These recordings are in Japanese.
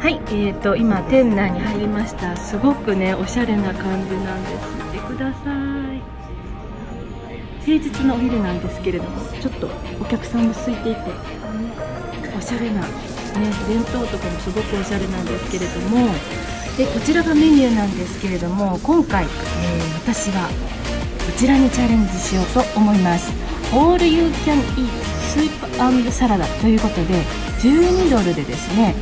はいえーと、今店内に入りました。すごくねおしゃれな感じなんです。見てください。平日のお昼なんですけれどもちょっとお客さんも空いていておしゃれなね弁当とかもすごくおしゃれなんですけれどもでこちらがメニューなんですけれども今回、えー、私はこちらにチャレンジしようと思います。All You Can Eat スープサラダということで12ドルでですね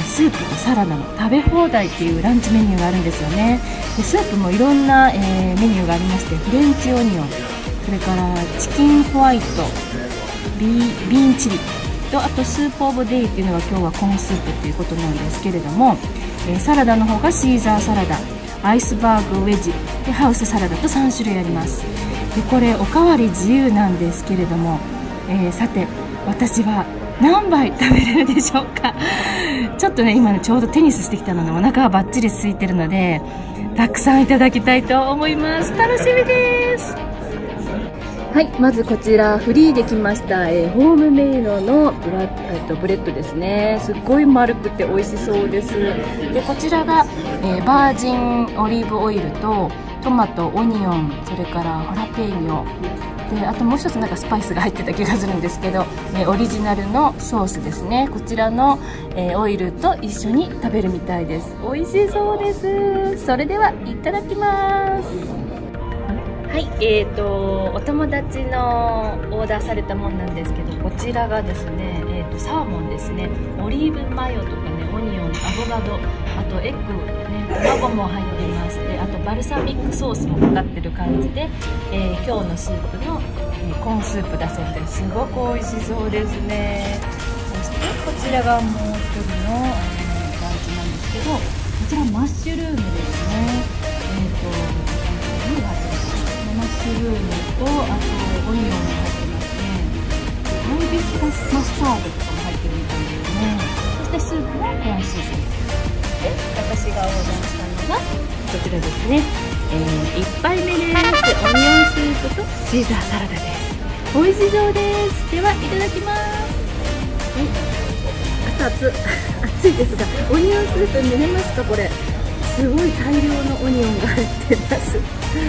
スープとサラダの食べ放題っていうランチメニューがあるんですよね。でスープもいろんな、えー、メニューがありましてフレンチオニオンそれからチキンホワイトビーンチリとあとスープオブデイっていうのが今日はコーンスープっていうことなんですけれども、えー、サラダの方がシーザーサラダアイスバーグウェジでハウスサラダと3種類あります。でこれおかわり自由なんですけれども、えー、さて私は何杯食べれるでしょうか？ちょっとね今ちょうどテニスしてきたのでお腹がバッチリ空いてるのでたくさんいただきたいと思います。楽しみです。はいまずこちらフリーで来ました、えー、ホームメイドのブラ、えー、とブレッドですね。すっごい丸くて美味しそうです。でこちらが、えー、バージンオリーブオイルとトマトオニオンそれからホラペーニョ。であともう一つなんかスパイスが入ってた気がするんですけど、えオリジナルのソースですね。こちらの、えオイルと一緒に食べるみたいです。美味しそうです。それではいただきます。はいえーとお友達のオーダーされたもんなんですけどこちらがですね、えーと、サーモンですね。オリーブマヨとかねオニオンアボカドあとエッグね卵も入っていましてあとバルサミックソースもかかってる感じで、えー、今日のスープの、えー、コーンスープだそうです。ごく美味しそうですね。そしてこちらがもう一人の、えー、ランチなんですけどこちらマッシュルームですね。えっ、ー、とマッシュルームとあとオニオンも入ってますね。ハイビスカスマスタードとかも入ってるみたいですね。そしてスープはコーンスープです。私がオーダーしのがこちらですね、えー、1杯目です。オニオンスープとシーザーサラダです。美味しそうです。ではいただきます。熱々。熱いですがオニオンスープ見えますか？これ。すごい大量のオニオンが入ってます。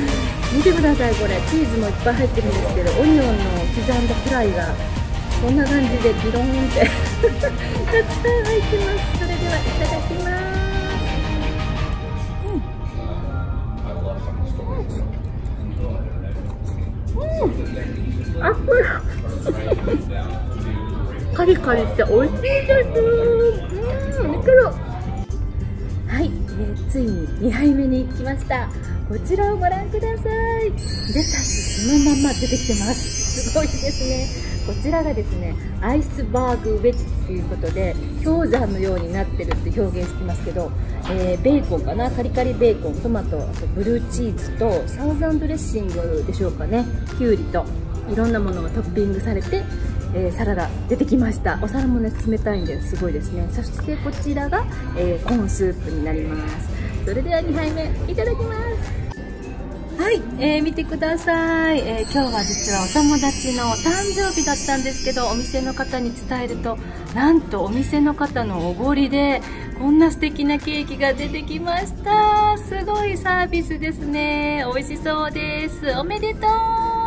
見てください。これ。チーズもいっぱい入ってるんですけどオニオンの刻んだフライがこんな感じでビローンって。たくさん入ってます。それではいただきます。あこれ。カリカリして美味しいです。うんけどはい、えー、ついに2杯目に来ました。こちらをご覧ください。レタスそのまま出てきてます。すごいですね。こちらがですねアイスバーグウェッジということで氷山のようになってるって表現してますけど、えー、ベーコンかな？カリカリベーコントマトあとブルーチーズとサウザンドレッシングでしょうかね？きゅうりといろんなものがトッピングされて、えー、サラダ出てきました。お皿もね冷たいんですごいですね。そしてこちらが、えー、コーンスープになります。それでは2杯目いただきます。はい、えー、見てください、えー、今日は実はお友達のお誕生日だったんですけどお店の方に伝えるとなんとお店の方のおごりでこんな素敵なケーキが出てきました。すごいサービスですね。美味しそうです。おめでとう。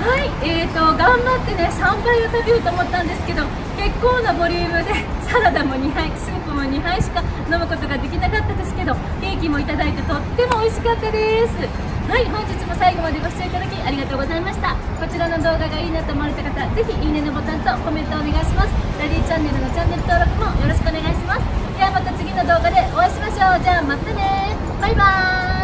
はい、えーと、頑張ってね3杯を食べようと思ったんですけど結構なボリュームでサラダも2杯スープも2杯しか飲むことができなかったですけどケーキもいただいてとっても美味しかったです。はい本日も最後までご視聴いただきありがとうございました。こちらの動画がいいなと思われた方ぜひいいねのボタンとコメントをお願いします。ラディチャンネルのチャンネル登録もよろしくお願いします。ではまた次の動画でお会いしましょう。じゃあまたね。バイバーイ。